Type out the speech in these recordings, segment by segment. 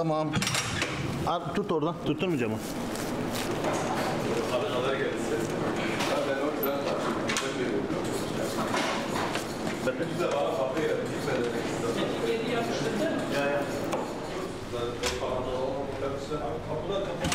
Tamam. Abi tut oradan. Tutturmayacağım. onu. Dur.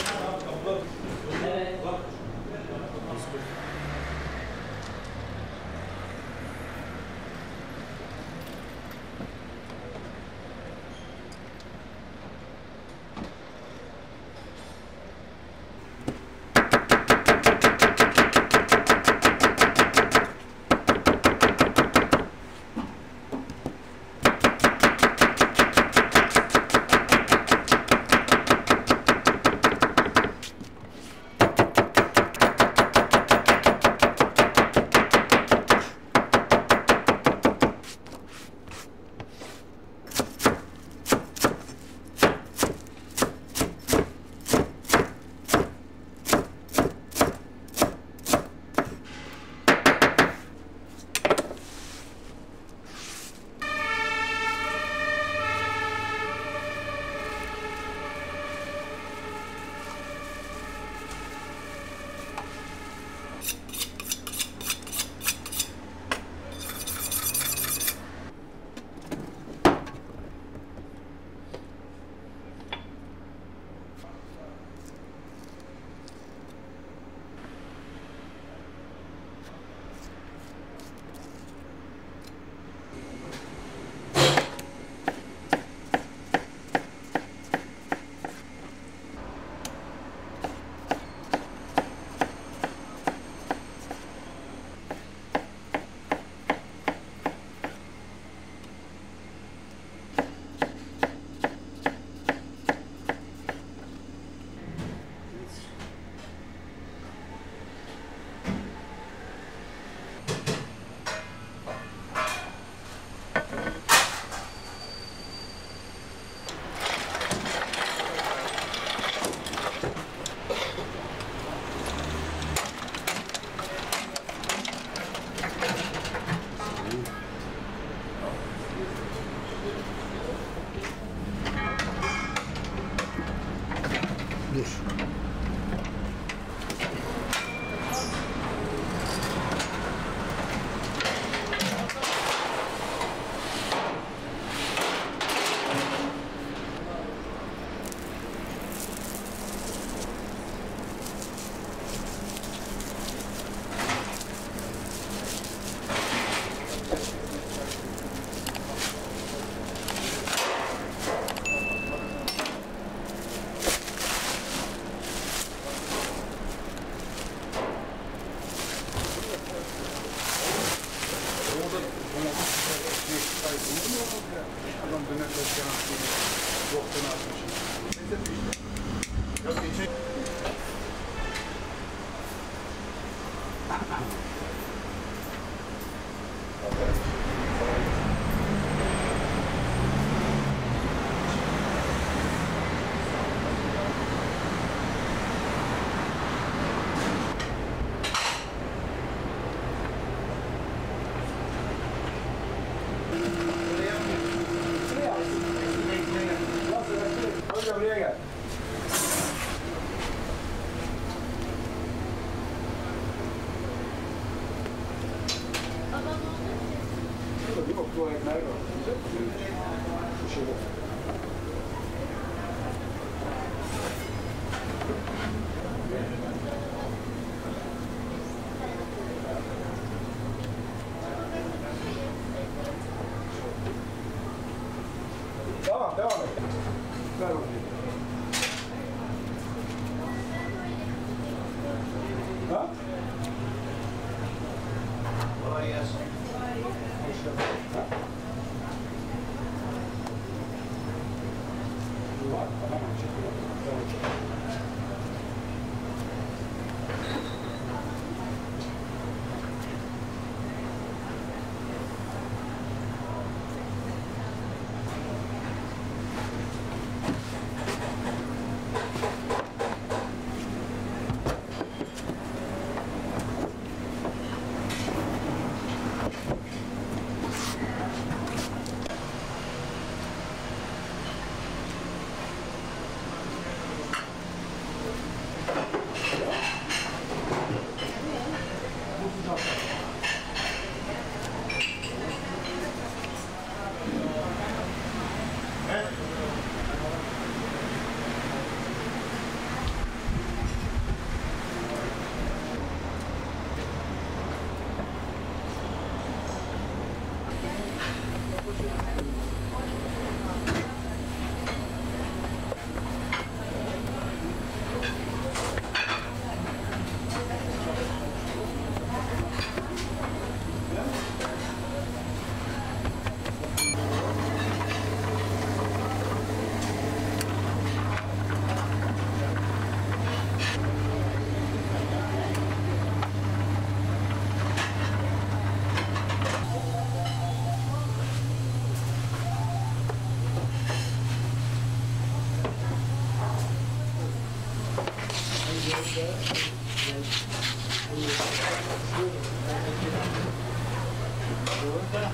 Thank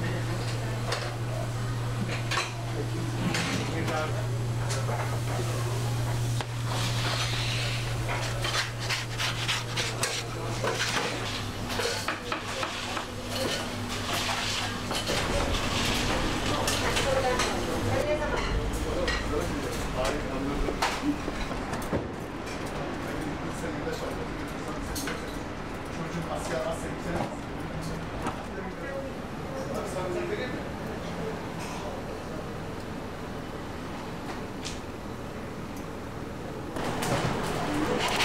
you.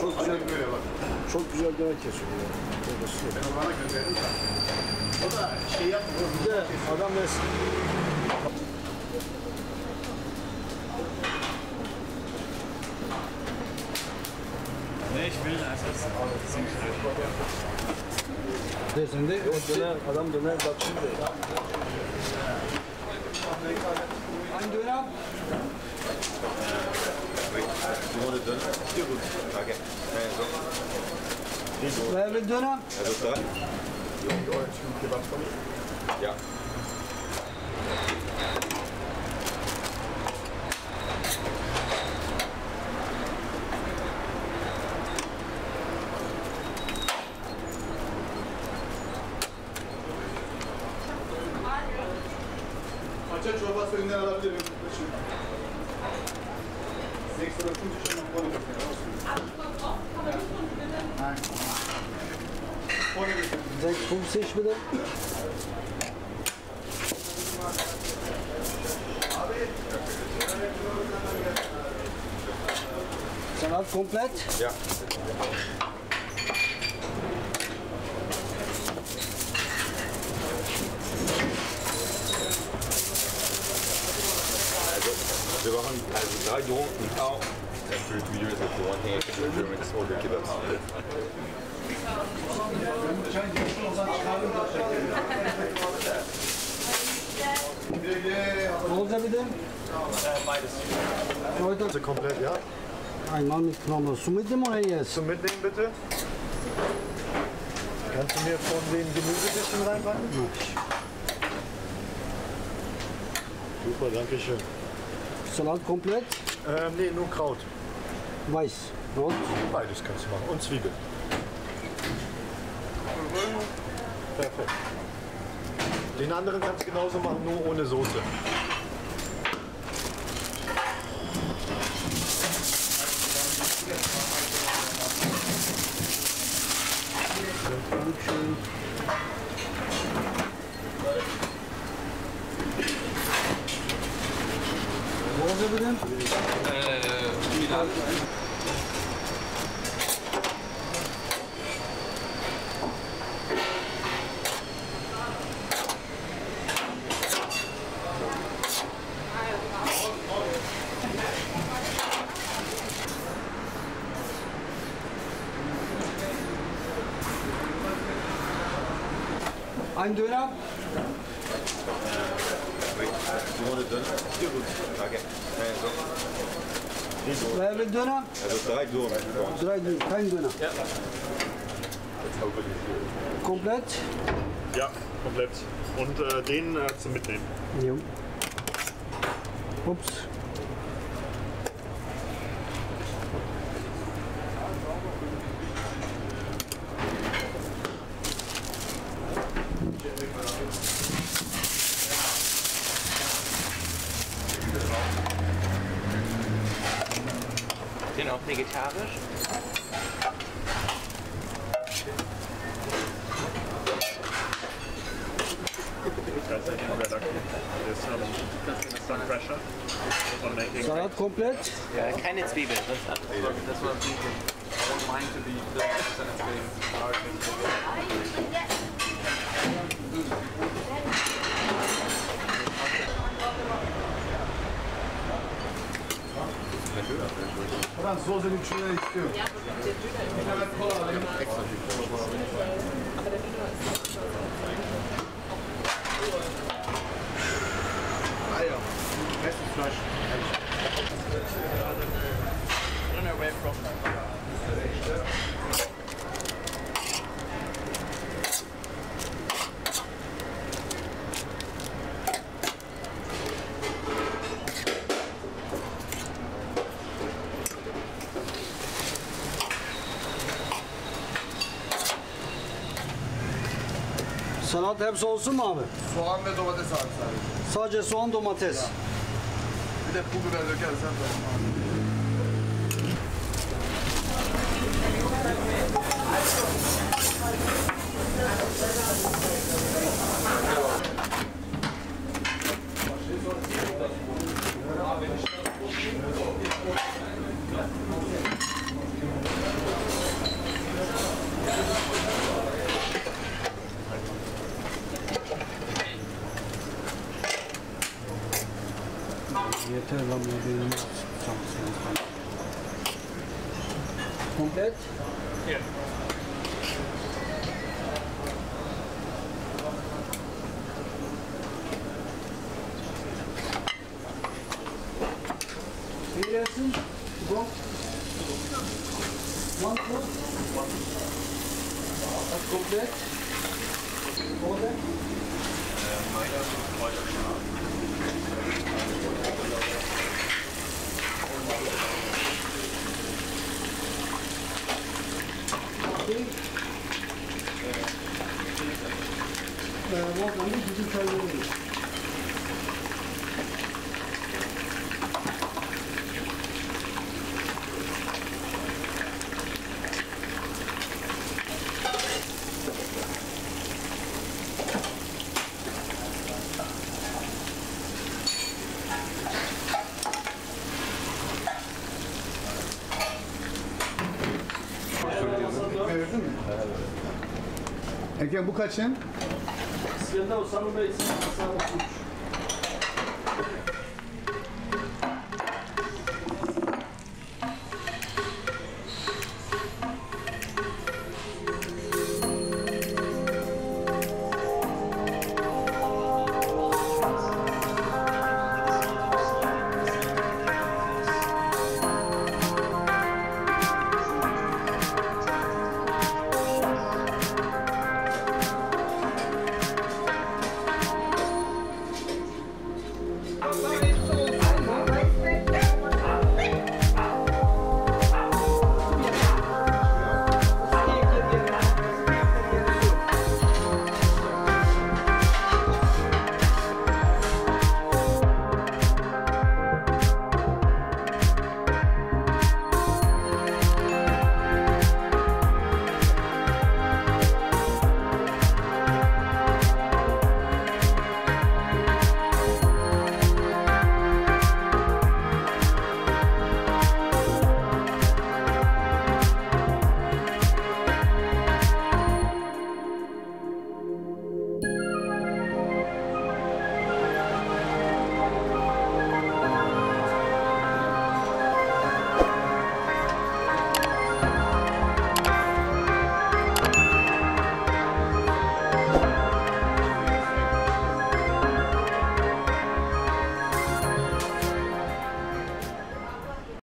Çok güzel böyle bak. Çok güzel dönek kesiyor. ya. Babası. Ben bana gönderdim de. O da şey yapmıyor. Bir de adam resim. Esas? Desinde o döner, adam döner bak şimdi. Hangi dönem? Ver bir dönem. Ja. Zijn dat compleet? Ja. We waren als drei in taal. auch für die Videos, das wir machen, für die Germans. Oldu bitte? Heute Also komplett, ja. einmal mit Knoblauch. Su mitnehmen oder jetzt? Zum Mitnehmen bitte. Kannst du mir von dem Gemüse ein bisschen reinpacken? Super, danke schön. Salat komplett. Ähm, nee, nur Kraut. Weiß. Rot. Beides kannst du machen. Und Zwiebeln. Perfekt. Den anderen kannst du genauso machen, nur ohne Soße. Wo sind wir denn? Äh, Milan. Wer will Döner? also drei uns. Drei Döner. Kein Döner. Komplett. Ja, komplett. Und äh, den äh, zum Mitnehmen. Jo. Ups. Salat komplett? Ja, keine Zwiebel. Das Buradan soğuza bir çöreğe istiyorum. Ekstra bir Salat hepsi olsun mu abi? Soğan ve domates abi sadece. Sadece soğan domates. Bir da Kugel oder Gas One foot. That's complete. Order. Okay. Uh, what, I need to do bu kaçın? İskender o sarı meysin, sarı suç.